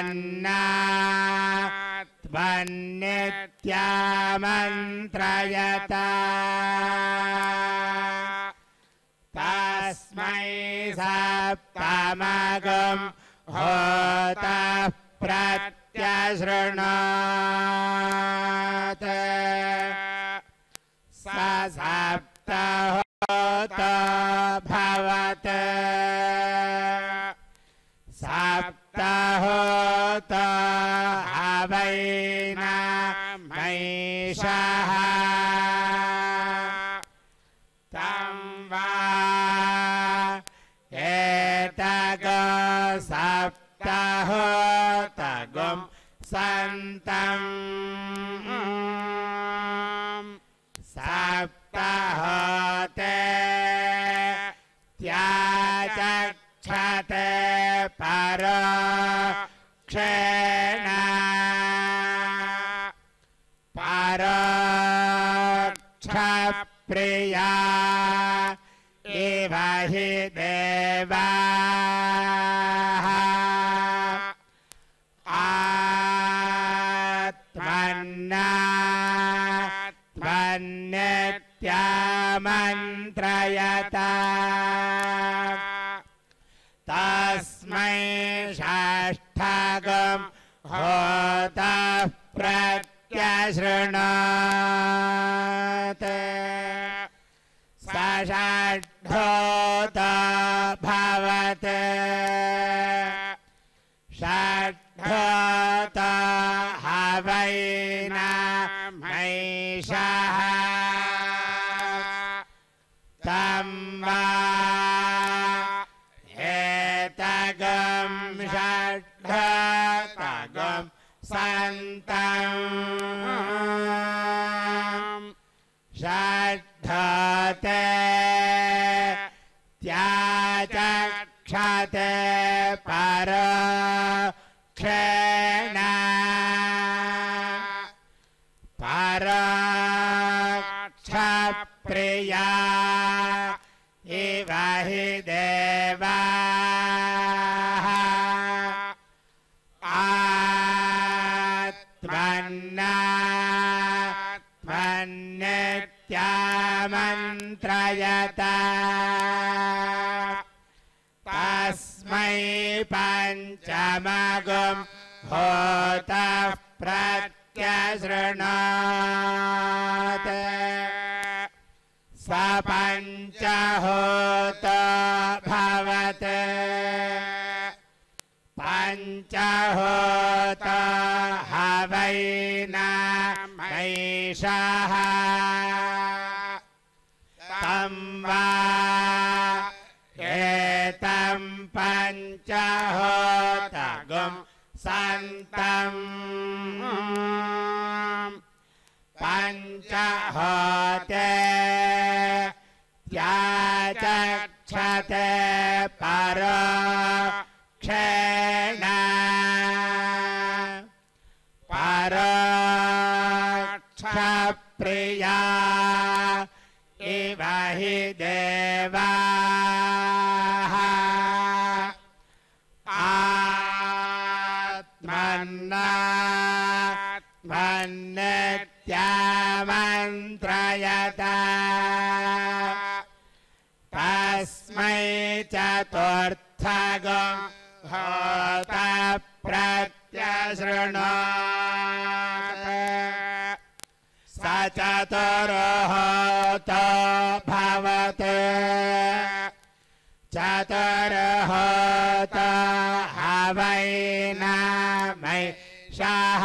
आत्मन्ना त्वन्नित्यामन्त्रयता तस्मै सप्तमगम् होतः प्रत्यशृणात् सन्तम्। सप्तहोते त्याचक्षते पर क्षेण परोक्षप्रिया इव हि देवा त्वन्नित्यामन्त्रयता तस्मै षष्ठगम् होतः प्रत्यशृणात्। स षड्ढोत भवत् सन्तम् त्वन्नित्यामन्त्रयता तस्मै पञ्चमगुं होतः प्रत्यशृणात् स पञ्चहोत भवत्। पञ्चहोत तं वा एतं पञ्चहोतगुं सन्तम् पञ्चहोते त्याचक्षते पर चतुर्थगं होत प्रत्यशृणात् स चतुर्होत भवत्। चतुर्होत हवैना मैषः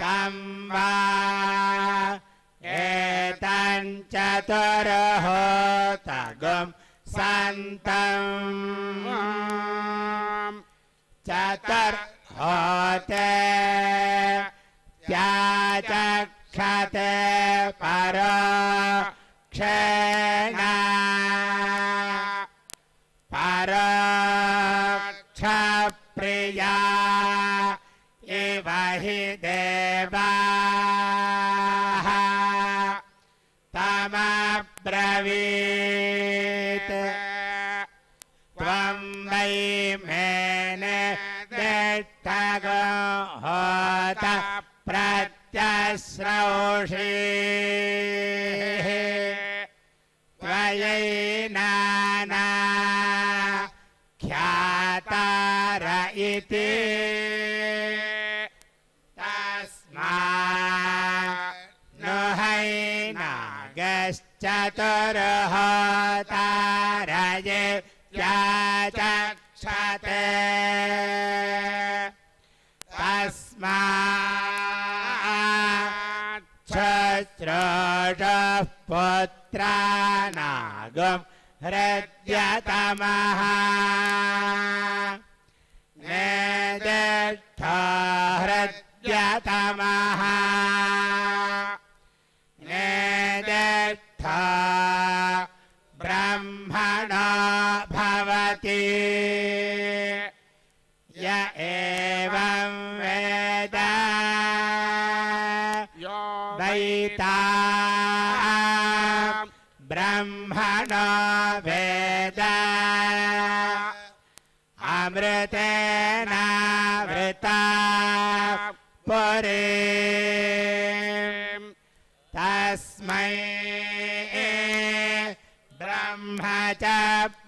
तं वा एतञ्चतुर्होतगुं सन्तम् चतुर्होते त्याचक्षते परोक्षेण। परोक्षप्रिया इव हि देवाः। तमब्रवीत् त्वं वै मेन दिष्टगो होत प्रत्यश्रौषि त्वयैनाना ख्यातार इति तस्मात् नु पुत्रानागं हृद्यतमः। नेदिष्ठ हृद्यतमः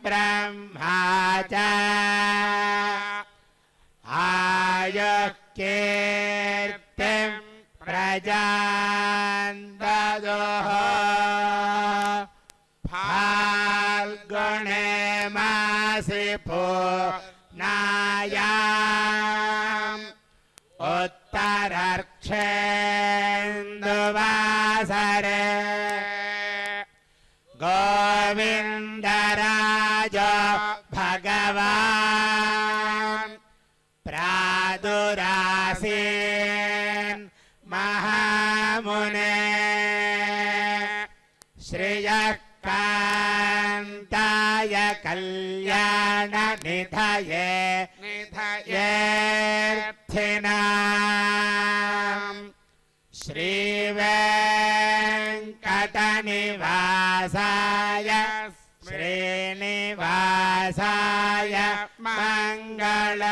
ब्रह्मा च आयुः कीर्तिं प्रजान् ददुः फाल्गुणे मासि पूर्णायाम् कल्याणनिधये निधयेऽर्थिनाम् श्रीवेङ्कटनिवासाय। श्रीनिवासाय। मङ्गलम्